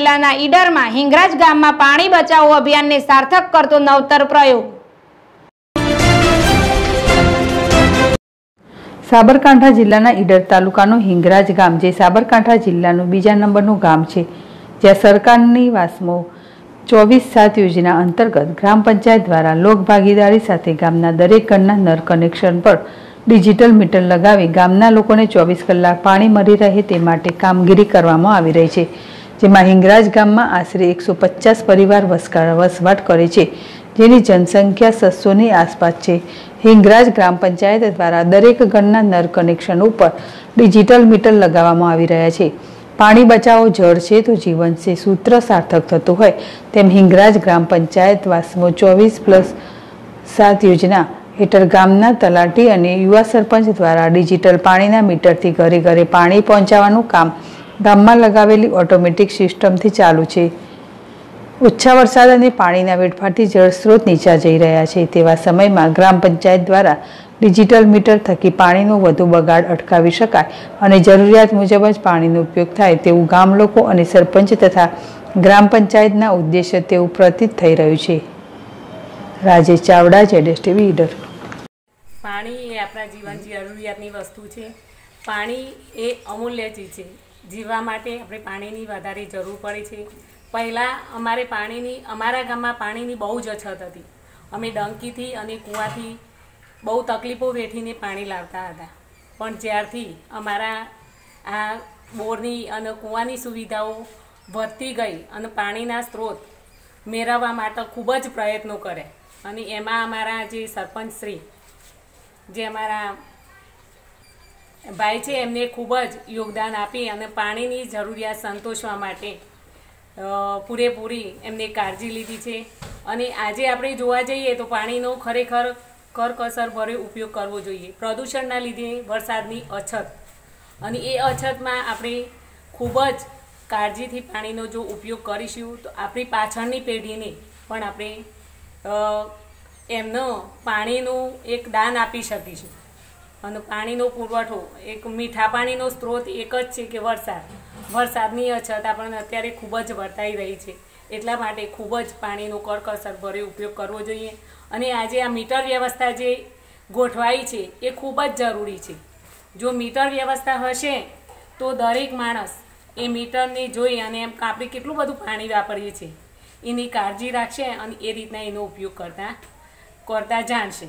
જિલ્લાના ઈડરમાં હિંગરાજ ગામમાં પાણી બચાવો અભિયાનને સાર્થક કરતો નવતર પ્રયોગ. સાબરકાંઠા જિલ્લાના ઈડર તાલુકાનું હિંગરાજ ગામ જે સાબરકાંઠા જિલ્લાનું બીજા નંબરનું ગામ છે, જ્યાં સરકારની વાસમો ચોવીસ સાત યોજના અંતર્ગત ગ્રામ પંચાયત દ્વારા લોકભાગીદારી સાથે ગામના દરેક ઘરના નર કનેક્શન પર ડિજિટલ મીટર લગાવી ગામના લોકોને ચોવીસ કલાક પાણી મળી રહે તે માટે કામગીરી કરવામાં આવી રહી છે. જેમાં હિંગરાજ ગામમાં આશરે એકસો પચાસ પરિવાર વસવાટ કરે છે, જેની જનસંખ્યા સસોની આસપાસ છે. હિંગરાજ ગ્રામ પંચાયત દ્વારા દરેક ઘરના નર કનેક્શન ઉપર ડિજિટલ મીટર લગાવવામાં આવી રહ્યા છે. પાણી બચાવો, જળ છે તો જીવન છે સૂત્ર સાર્થક થતું હોય તેમ હિંગરાજ ગ્રામ પંચાયત વાસમો ચોવીસ પ્લસ સાત યોજના હેઠળ ગામના તલાટી અને યુવા સરપંચ દ્વારા ડિજિટલ પાણીના મીટરથી ઘરે ઘરે પાણી પહોંચાડવાનું કામ ગામમાં લગાવેલી ઓટોમેટિક સિસ્ટમથી ચાલુ છે. ઓછા વરસાદ અને પાણીના વેડફાટથી જળસ્રોત નીચા જઈ રહ્યા છે. તેવા સમયમાં ગ્રામ પંચાયત દ્વારા ડિજિટલ મીટર થકી પાણીનો વધુ બગાડ અટકાવી શકાય અને જરૂરિયાત મુજબ જ પાણીનો ઉપયોગ થાય તેવું ગામ લોકો અને સરપંચ તથા ગ્રામ પંચાયતના ઉદ્દેશ્ય તેવું પ્રતીત થઈ રહ્યું છે. રાજેશ ચાવડા જેડેશ ટીવી, ઈડર. પાણી એ આપણા જીવન જરૂરિયાતની વસ્તુ છે. પાણી એ અમૂલ્ય ચીજ છે. જીવવા માટે આપણે પાણીની વધારે જરૂર પડે છે. પહેલાં અમારે પાણીની, અમારા ગામમાં પાણીની બહુ જ અછત હતી. અમે ડંકીથી અને કૂવાથી બહુ તકલીફો વેઠીને પાણી લાવતા હતા. પણ જ્યારથી અમારા આ બોરની અને કૂવાની સુવિધાઓ વધતી ગઈ અને પાણીના સ્ત્રોત મેળવવા માટે ખૂબ જ પ્રયત્નો કરે અને એમાં અમારા જે સરપંચ શ્રી, જે અમારા ભાઈ છે, એમને ખૂબ જ યોગદાન આપી અને પાણીની જરૂરિયાત સંતોષવા માટે પૂરેપૂરી એમને કાળજી લીધી છે. અને આજે આપણે જોવા જઈએ તો પાણીનો ખરેખર કરકસર ભરે ઉપયોગ કરવો જોઈએ. પ્રદૂષણના લીધે વરસાદની અછત. અને એ અછતમાં આપણે ખૂબ જ કાળજીથી પાણીનો જો ઉપયોગ કરીશું, તો આપણી પાછળની પેઢીને પણ આપણે એમનો પાણીનું એક દાન આપી શકીશું. અને પાણીનો પુરવઠો, એક મીઠા પાણીનો સ્ત્રોત એક જ છે કે વરસાદ? વરસાદની અછત આપણને અત્યારે ખૂબ જ વર્તાઈ રહી છે. એટલા માટે ખૂબ જ પાણીનો કરકસર ભરે ઉપયોગ કરવો જોઈએ. અને આજે આ મીટર વ્યવસ્થા જે ગોઠવાઈ છે એ ખૂબ જ જરૂરી છે. જો મીટર વ્યવસ્થા હશે, તો દરેક માણસ એ મીટરને જોઈ અને એમ આપણે કેટલું બધું પાણી વાપરીએ છીએ. એની કાળજી રાખશે અને એ રીતના એનો ઉપયોગ કરતા કરતા જાણશે.